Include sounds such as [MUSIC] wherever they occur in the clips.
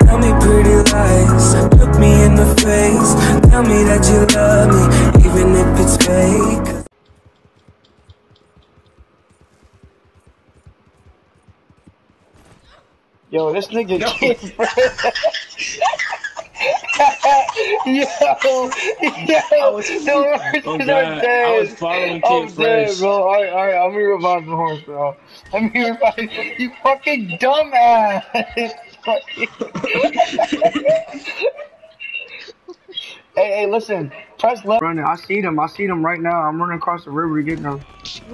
Tell me pretty lies, look me in the face. Tell me that you love me, even if it's fake. Yo, this nigga [LAUGHS] came [LAUGHS] [LAUGHS] Yo, yo, the horses Oh are god, I was following Kid I'm dead, bro. Alright, alright, I'm gonna revive the horse, bro. I'm gonna revive you fucking dumbass. [LAUGHS] hey, hey, listen. Press left. Running. I see them. I see them right now. I'm running across the river to get them.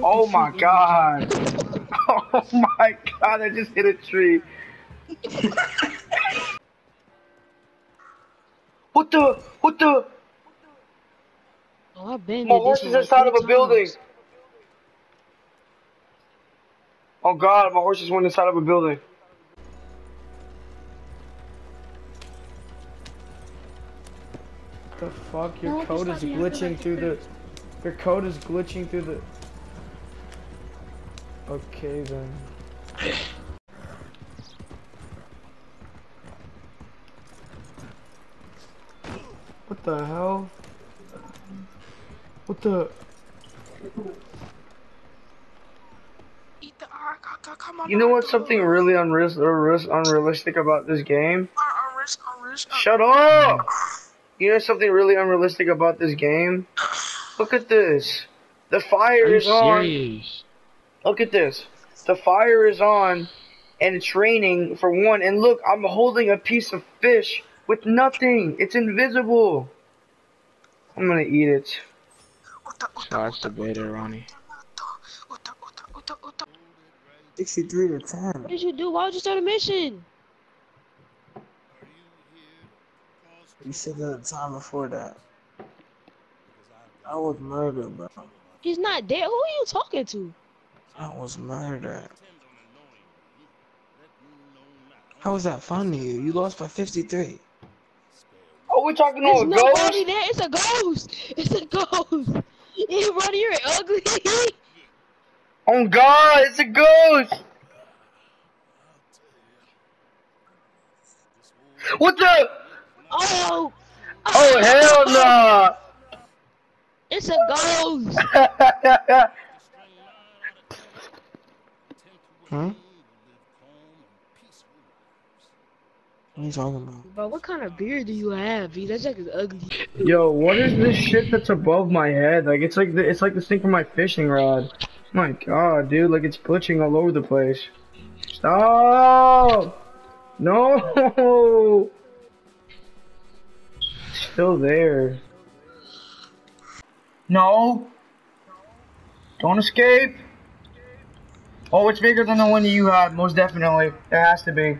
Oh my god. [LAUGHS] Oh my god, I just hit a tree. What the? What the? Oh, I've been My this horse is inside of three a building. Oh god, my horse just went inside of a building. The fuck? Your No, code is not, you have to glitching through the. Your code is glitching through the. Okay then. [LAUGHS] What the hell? What the? Eat the arc. Come on. You know what's something really unreal- uh, unrealistic about this game? Uh, uh, Shut up! You know something really unrealistic about this game? Look at this. The fire Are you is on. serious? Look at this. The fire is on, and it's raining for one. And look, I'm holding a piece of fish with nothing. It's invisible. I'm gonna eat it. Shots the beta, Ronnie. 63 to 10. What did you do? Why would you start a mission? You said that the time before that. I was murdered, bro. He's not dead. Who are you talking to? I was murdered. How was that funny? You lost by 53. Oh, we're talking There's to a nobody ghost? there. It's a ghost. It's a ghost. [LAUGHS] Yeah, Ronnie, you're ugly. [LAUGHS] Oh God, it's a ghost! What the? Oh, oh, Oh hell oh. no! it's a ghost. [LAUGHS] Huh? What are you talking about? Bro, what kind of beard do you have? V? That jack is ugly. Yo, what is this shit that's above my head? Like it's like the, it's like this thing from my fishing rod. My God, dude, like it's glitching all over the place. Stop! No! It's still there. No! Don't escape! Oh, it's bigger than the one you had, most definitely. It has to be.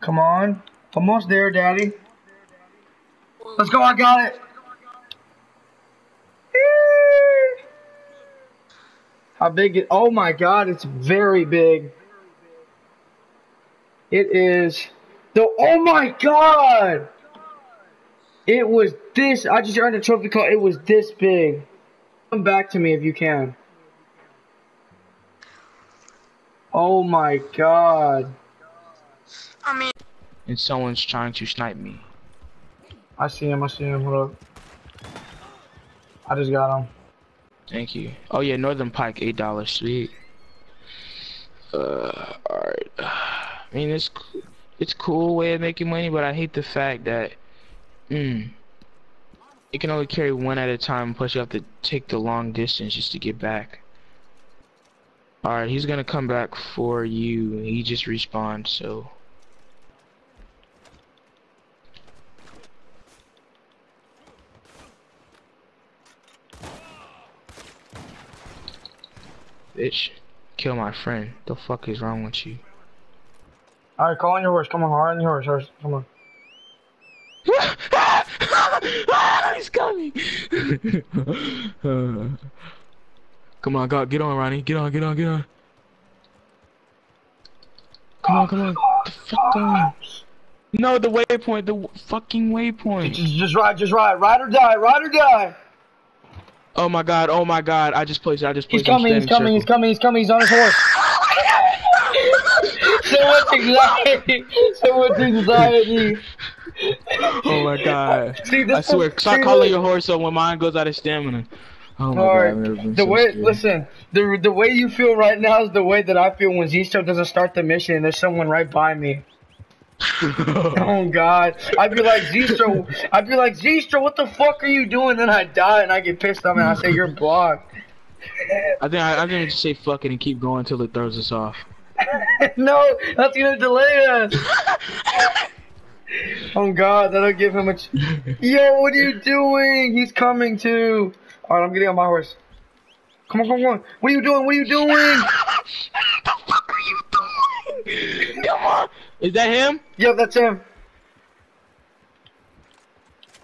Come on. Almost there, Daddy. Let's go, I got it. How big it? Oh my God, it's very big. It is. The oh my God! It was this. I just earned a trophy call. It was this big. Come back to me if you can. Oh my God. I mean, And someone's trying to snipe me. I see him. I see him. Hold up. I just got him. Thank you. Oh yeah, Northern Pike, eight dollars. Sweet. Uh, alright. I mean, it's it's cool way of making money, but I hate the fact that, mm, you can only carry one at a time. Plus, you have to take the long distance just to get back. Alright, he's gonna come back for you. He just respawned, so. Bitch, kill my friend. The fuck is wrong with you? All right, call on your horse. Come on, hard on your horse. horse. Come on. [LAUGHS] He's coming. [LAUGHS] Come on, God, get on, Ronnie. Get on, get on, get on. Come on, come on. The fuck on. No, the waypoint, the w- fucking waypoint. Just, just ride, just ride. Ride or die, ride or die. Oh my god, oh my god. I just placed it, I just placed it. I'm coming, he's coming, he's coming, he's coming, he's on his horse. [LAUGHS] so much anxiety. So much [LAUGHS] anxiety. Oh my god. See, I swear, is- stop see, calling your horse up when mine goes out of stamina. Oh my Alright, god, I've never been the so way, scared. listen, the the way you feel right now is the way that I feel when Zistro doesn't start the mission and there's someone right by me. [LAUGHS] Oh God, I'd be like Zistro, I'd be like Zistro, what the fuck are you doing? Then I die and I get pissed off and I say you're blocked. I think I, I think we just say fuck it and keep going until it throws us off. [LAUGHS] no, that's gonna delay us. [LAUGHS] Oh God, that'll give him a. Ch- Yo, what are you doing? He's coming too. All right, I'm getting on my horse. Come on, come on. What are you doing? What are you doing? the fuck are you doing? Come on. Is that him? Yep, that's him.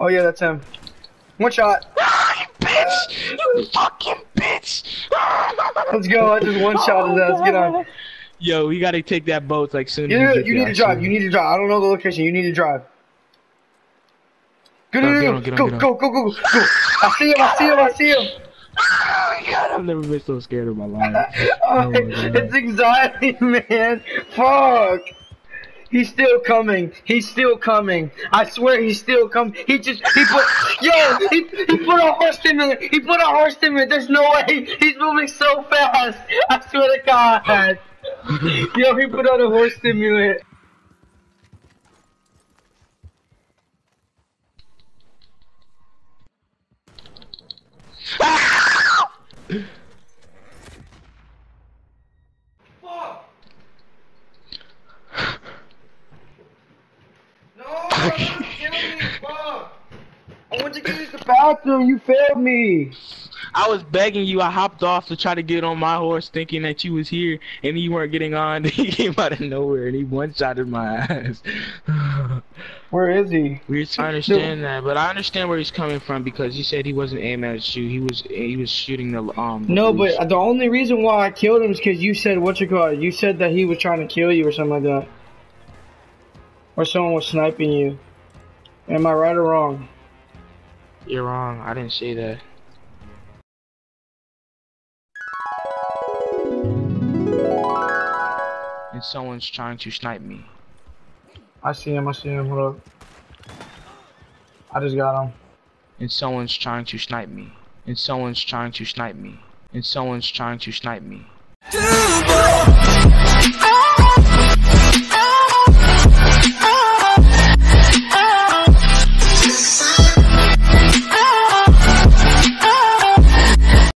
Oh yeah, that's him. One shot. [LAUGHS] Ah, you bitch! You fucking bitch! [LAUGHS] Let's go. I just one shot his ass. Get on. Yo, we gotta take that boat like soon You, as we need- get you need to drive. swear. You need to drive. I don't know the location. You need to drive. Go, Go, go, get go, on, get on, go, go, go, go, go. I see him. I see him. I see him. Oh my god, I've never been so scared in my life. Oh, [LAUGHS] my it's anxiety, man. Fuck. He's still coming. He's still coming. I swear he's still coming. He just he put yo he, he put a horse in stimulant. He put a horse in stimulant. There's no way. He's moving so fast. I swear to God. Yo, he put on a horse stimulant. No, [LAUGHS] don't kill me, fuck. I went to go use the bathroom. You failed me. I was begging you. I hopped off to try to get on my horse, thinking that you was here, and you weren't getting on. [LAUGHS] he came out of nowhere, and he one-shotted my ass. [SIGHS] Where is he? We I understand that, but I understand where he's coming from because he said he wasn't aiming at you. He was he was shooting the um. No, but the only reason why I killed him is because you said what you call it. You said that he was trying to kill you or something like that, or someone was sniping you. Am I right or wrong? You're wrong. I didn't say that. And someone's trying to snipe me. I see him. I see him. Hold up. I just got him. And someone's trying to snipe me. And someone's trying to snipe me. And someone's trying to snipe me. Two boys